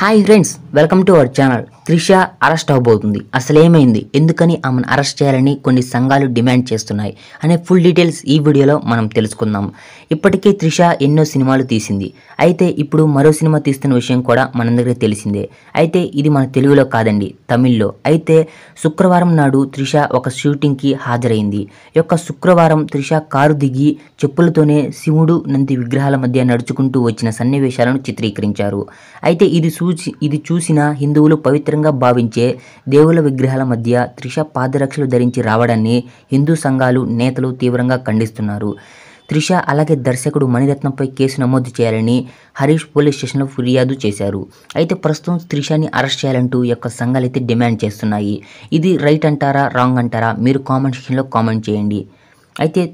Hi friends welcome to our channel. Trisha arrest అవబోతుంది. అసలు ఏమైంది ఎందుకని ఆమెను అరెస్ట్ చేయాలని కొన్ని సంఘాలు డిమాండ్ చేస్తున్నాయి? అనే ఫుల్ డీటెయిల్స్ ఈ వీడియోలో మనం తెలుసుకుందాం. ఇప్పటికే త్రిష ఎన్నో సినిమాలు తీసింది. అయితే ఇప్పుడు మరో సినిమా తీస్తున్న విషయం కూడా మనందరికీ తెలిసిందే. అయితే ఇది మన తెలుగులో కాదండి తమిళ్ళో. అయితే శుక్రవారం నాడు త్రిష ఒక షూటింగ్కి హాజరైంది. యొక్క శుక్రవారం త్రిష కారు దిగి చెప్పులతోనే శివుడు నంది విగ్రహాల మధ్య నడుచుకుంటూ వచ్చిన సన్నివేశాలను చిత్రీకరించారు. అయితే ఇది చూసి ఇది చూసిన హిందువులు పవిత్రంగా భావించే దేవుల విగ్రహాల మధ్య త్రిష పాదరక్షలు ధరించి రావడాన్ని హిందూ సంఘాలు నేతలు తీవ్రంగా ఖండిస్తున్నారు. త్రిష అలాగే దర్శకుడు మణిరత్నంపై కేసు నమోదు చేయాలని హరీష్ పోలీస్ స్టేషన్లో ఫిర్యాదు చేశారు. అయితే ప్రస్తుతం త్రిషాని అరెస్ట్ చేయాలంటూ యొక్క సంఘాలు అయితే డిమాండ్ చేస్తున్నాయి. ఇది రైట్ అంటారా రాంగ్ అంటారా మీరు కామెంట్ సెక్షన్లో కామెంట్ చేయండి. అయితే